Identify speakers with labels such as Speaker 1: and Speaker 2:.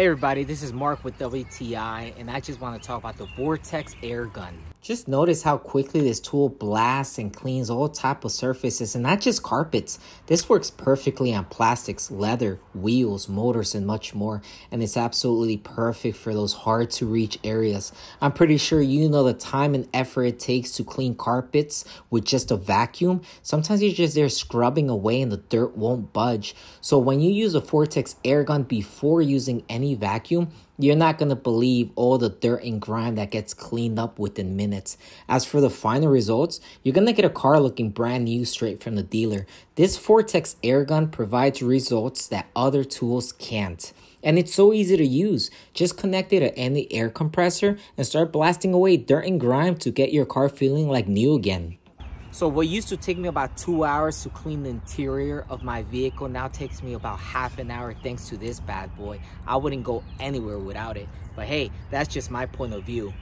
Speaker 1: Hey everybody, this is Mark with WTI and I just want to talk about the Vortex Air Gun. Just notice how quickly this tool blasts and cleans all type of surfaces and not just carpets. This works perfectly on plastics, leather, wheels, motors, and much more. And it's absolutely perfect for those hard to reach areas. I'm pretty sure you know the time and effort it takes to clean carpets with just a vacuum. Sometimes you're just there scrubbing away and the dirt won't budge. So when you use a Vortex air gun before using any vacuum, you're not going to believe all the dirt and grime that gets cleaned up within minutes. As for the final results, you're going to get a car looking brand new straight from the dealer. This Vortex air gun provides results that other tools can't. And it's so easy to use. Just connect it to any air compressor and start blasting away dirt and grime to get your car feeling like new again. So what used to take me about two hours to clean the interior of my vehicle now takes me about half an hour thanks to this bad boy. I wouldn't go anywhere without it. But hey, that's just my point of view.